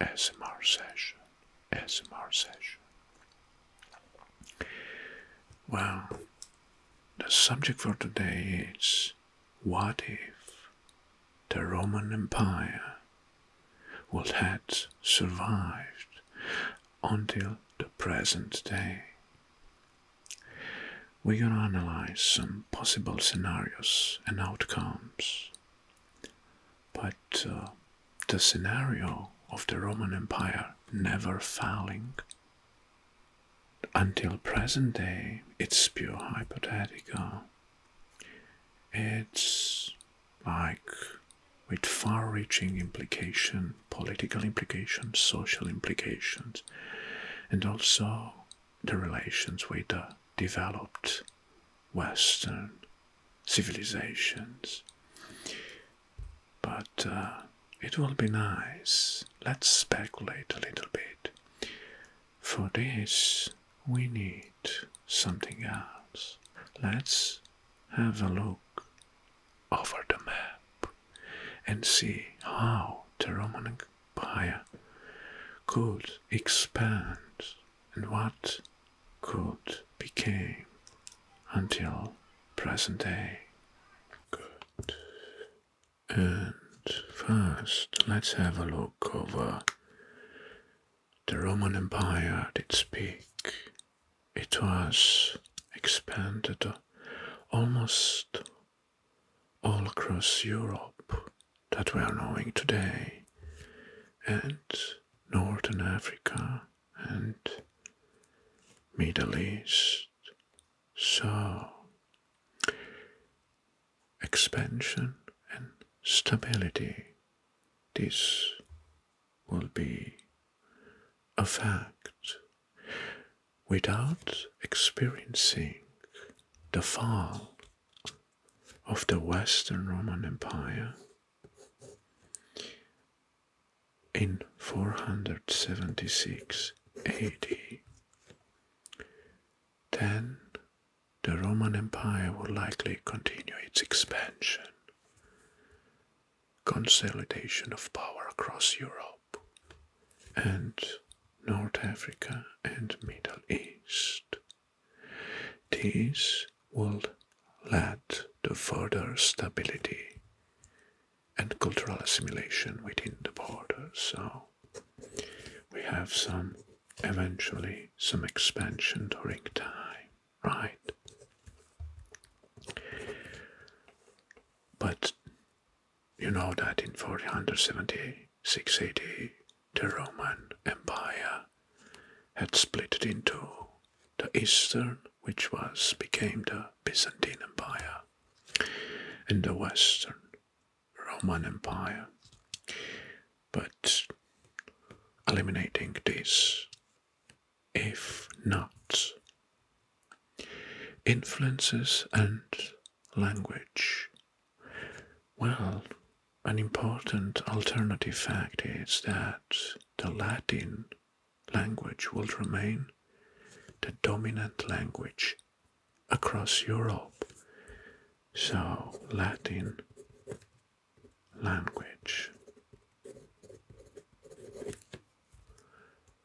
ASMR session. ASMR session. Well, the subject for today is what if the Roman Empire would have survived until the present day? We're gonna analyze some possible scenarios and outcomes. But uh, the scenario of the Roman Empire never failing. until present day, it's pure hypothetical. It's like with far reaching implication, political implications, social implications, and also the relations with the developed Western civilizations. But uh, it will be nice. Let's speculate a little bit. For this, we need something else. Let's have a look over the map and see how the Roman Empire could expand and what could became until present day. Good. And first, let's have a look over the Roman Empire at its peak. It was expanded almost all across Europe that we are knowing today, and Northern Africa and Middle East. So, expansion stability, this will be a fact. Without experiencing the fall of the Western Roman Empire in 476 AD, then the Roman Empire will likely continue its expansion, consolidation of power across Europe and North Africa and Middle East. This will lead to further stability and cultural assimilation within the borders. So we have some eventually some expansion during time, right? But you know that in 476 AD, the Roman Empire had split into the Eastern, which was became the Byzantine Empire, and the Western Roman Empire. But eliminating this, if not, influences and language. Well, an important alternative fact is that the Latin language will remain the dominant language across Europe. So, Latin language.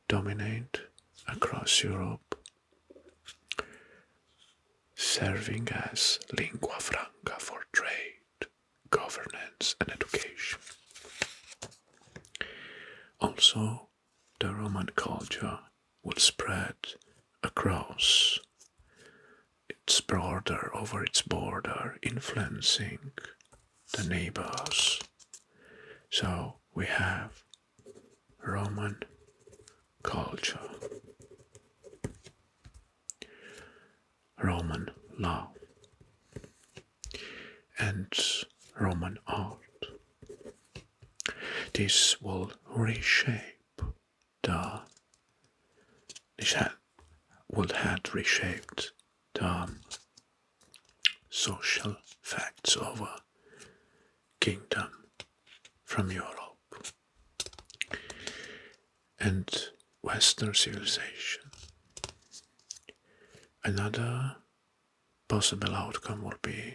Dominate across Europe, serving as lingua franca for trade, governance, and education. Also, the Roman culture would spread across its border over its border, influencing the neighbors. So we have Roman culture, Roman law, and Roman art. This will reshape the this had, would have reshaped the um, social facts of a kingdom from Europe and Western civilization. Another possible outcome will be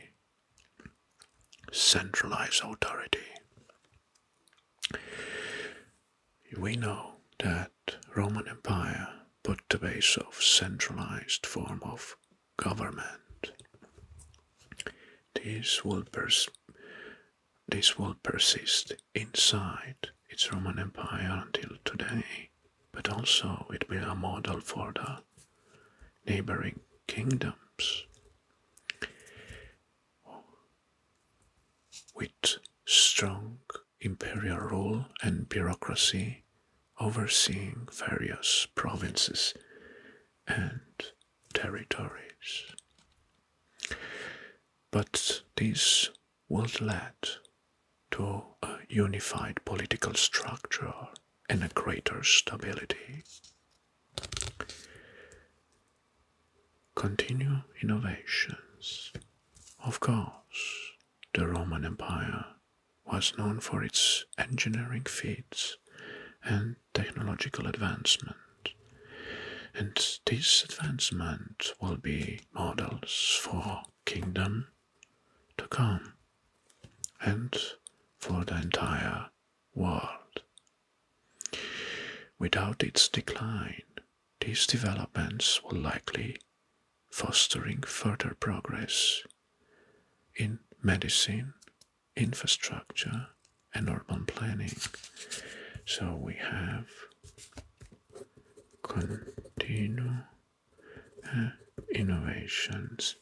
centralized authority. We know that Roman Empire put the base of centralized form of government. This will, pers- this will persist inside its Roman Empire until today, but also it will be a model for the neighboring kingdoms. With strong imperial rule and bureaucracy overseeing various provinces and territories. But this would lead to a unified political structure and a greater stability. Continue innovations. Of course, the Roman Empire was known for its engineering feats and technological advancement. And this advancement will be models for kingdom to come and for the entire world. Without its decline, these developments will likely fostering further progress in medicine, infrastructure, and urban planning. So we have continue uh, innovations.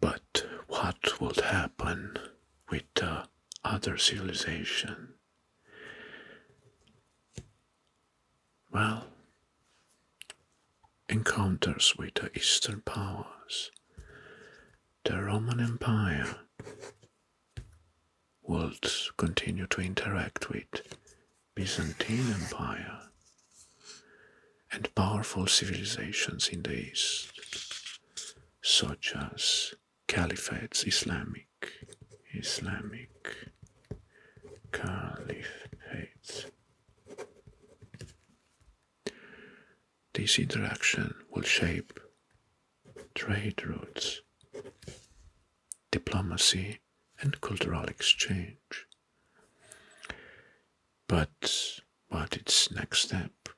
But what would happen with the other civilization? Well, encounters with the Eastern powers, the Roman Empire would continue to interact with Byzantine Empire and powerful civilizations in the East, such as Caliphates, Islamic, Islamic Caliphates. This interaction will shape trade routes, diplomacy, and cultural exchange. But what its next step?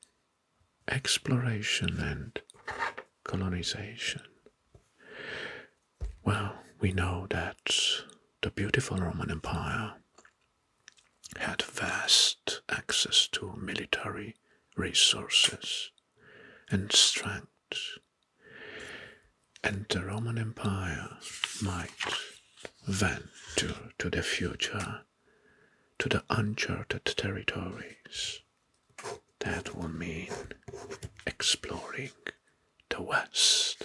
Exploration and colonization. Well, we know that the beautiful Roman Empire had vast access to military resources and strength. And the Roman Empire might venture to the future, to the uncharted territories. That will mean exploring the West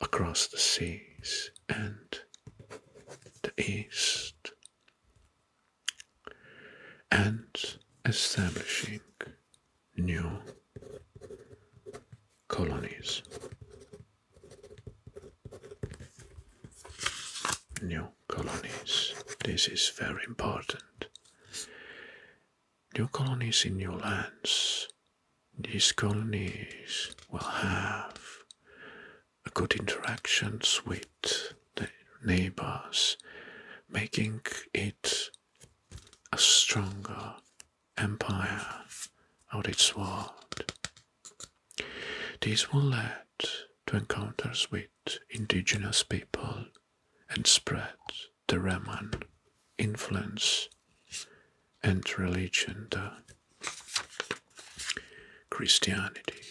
across the seas and the East and establishing new colonies. New colonies. This is very important. New colonies in new lands. These colonies will have a good interactions with the neighbors, making it a stronger empire out its world. These will lead to encounters with indigenous people and spread the Roman influence and religion, the Christianity.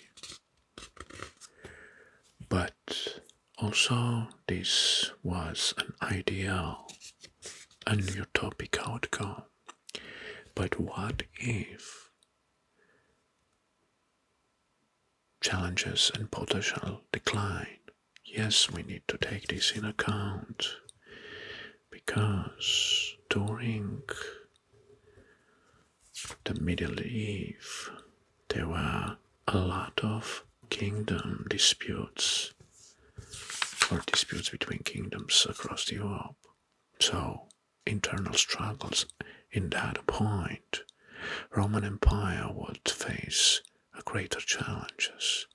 But also, this was an ideal, an utopic outcome. But what if challenges and potential decline? Yes, we need to take this in account because during the Middle Eve there were a lot of kingdom disputes or disputes between kingdoms across Europe. So internal struggles in that point Roman Empire would face greater challenges.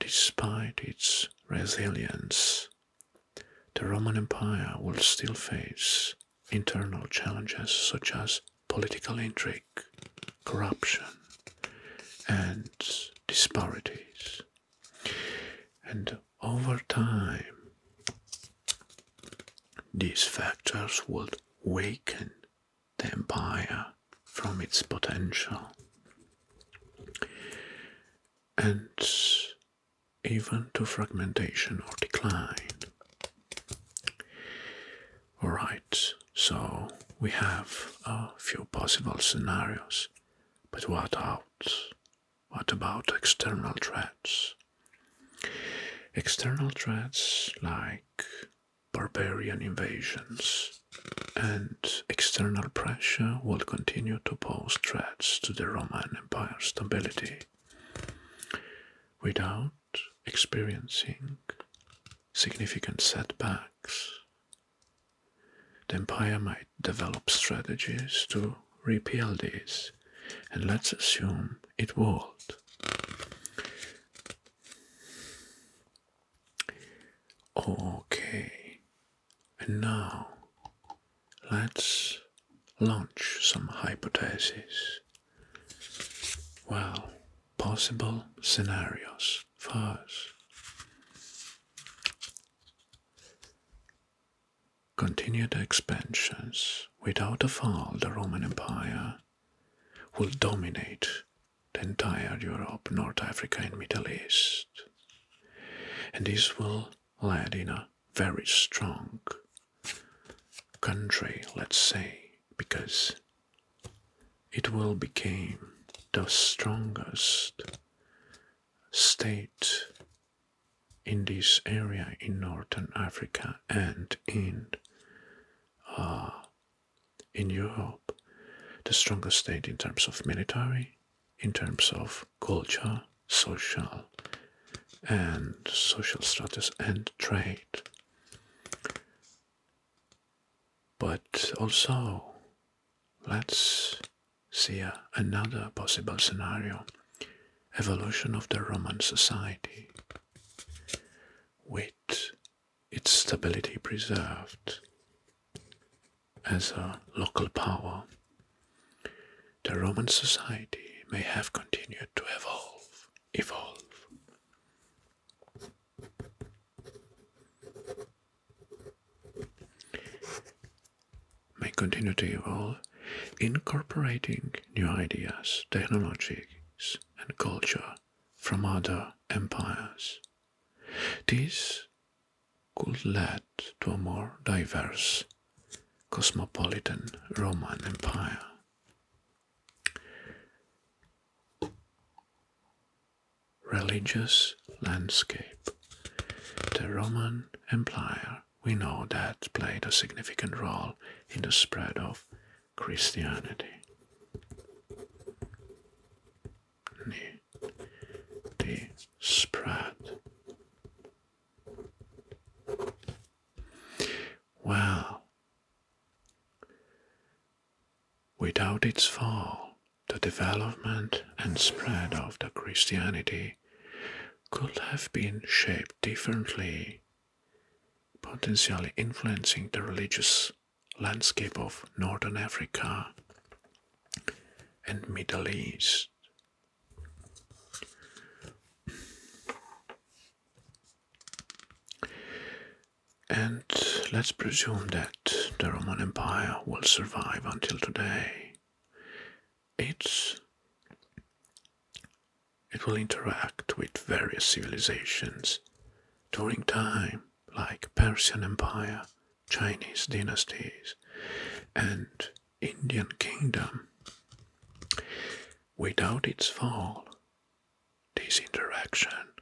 Despite its resilience, the Roman Empire will still face internal challenges such as political intrigue, corruption, and disparities. And over time, these factors would weaken the empire from its potential and even to fragmentation or decline. Alright, so we have a few possible scenarios, but what out? What about external threats? External threats like barbarian invasions and external pressure will continue to pose threats to the Roman Empire's stability without experiencing significant setbacks. The empire might develop strategies to repel these, and let's assume it would. Okay, and now let's launch some hypotheses. Well, possible scenarios for us. Continued expansions without a fall, the Roman Empire will dominate the entire Europe, North Africa, and Middle East. And this will lead in a very strong country, let's say, because it will become the strongest state in this area in northern Africa and in uh, in Europe, the strongest state in terms of military, in terms of culture, social, and social status and trade. But also, let's see another possible scenario evolution of the Roman society with its stability preserved as a local power. The Roman society may have continued to evolve, evolve. May continue to evolve, incorporating new ideas, technologies, and culture from other empires. This could lead to a more diverse cosmopolitan Roman Empire. Religious landscape. The Roman Empire, we know that played a significant role in the spread of Christianity. The, spread. Well, without its fall, the development and spread of the Christianity could have been shaped differently, potentially influencing the religious landscape of Northern Africa and Middle East. And let's presume that the Roman Empire will survive until today. It's it will interact with various civilizations during time like Persian Empire, Chinese dynasties, and Indian kingdom. Without its fall, this interaction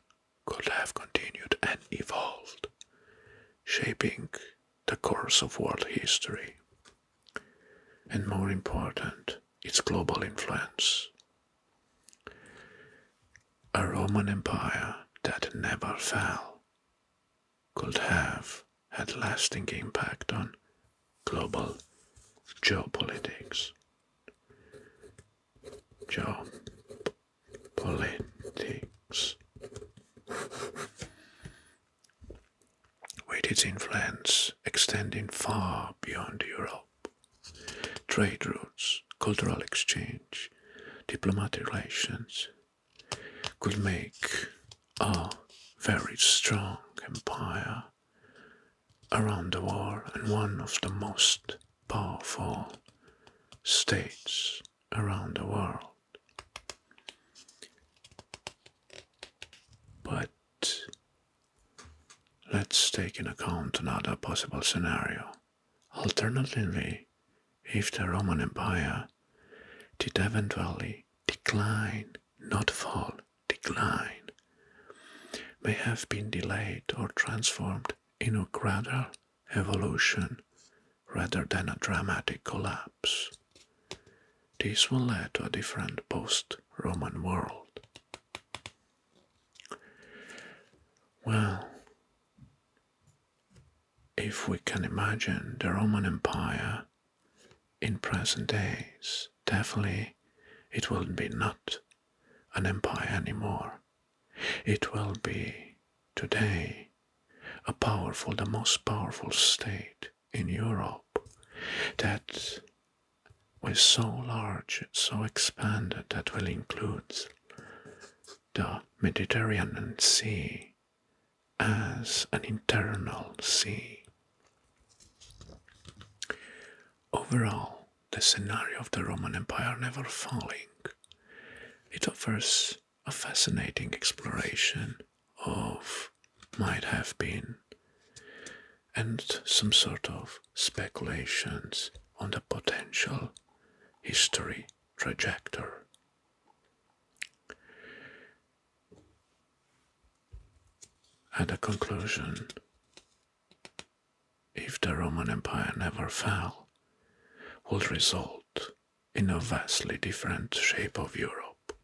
could have continued and evolved, shaping the course of world history, and more important, its global influence. A Roman Empire that never fell could have had lasting impact on global geopolitics. geopolitics. With its influence extending far beyond Europe, trade routes, cultural exchange, diplomatic relations could make a very strong empire around the world and one of the most powerful states around the world. But let's take in account another possible scenario. Alternatively, if the Roman Empire did eventually decline, not fall, decline, may have been delayed or transformed in a gradual evolution rather than a dramatic collapse. This will lead to a different post Roman world. Well, if we can imagine the Roman Empire in present days, definitely it will be not an empire anymore. It will be today a powerful, the most powerful state in Europe that was so large, so expanded that will include the Mediterranean Sea as an internal sea. Overall, the scenario of the Roman Empire never falling, it offers a fascinating exploration of might have been and some sort of speculations on the potential history trajectory. At the conclusion, if the Roman Empire never fell, would result in a vastly different shape of Europe,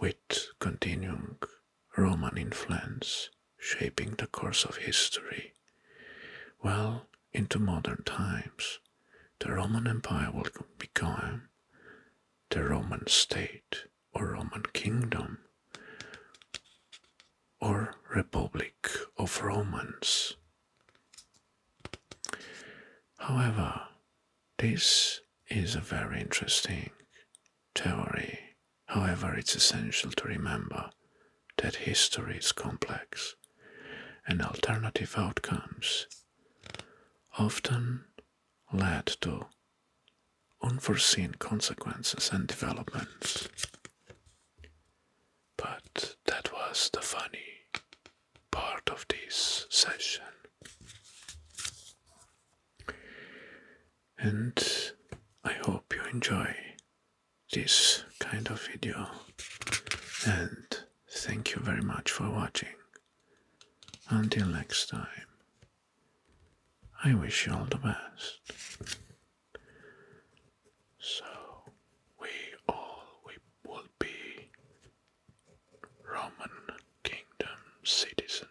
with continuing Roman influence shaping the course of history. Well, into modern times, the Roman Empire will become the Roman state or Roman kingdom or Republic of Romans. However, this is a very interesting theory. However, it's essential to remember that history is complex and alternative outcomes often led to unforeseen consequences and developments. But that was the funny part of this session. And I hope you enjoy this kind of video. And thank you very much for watching. Until next time, I wish you all the best. So, we all we will be Roman Kingdom citizens.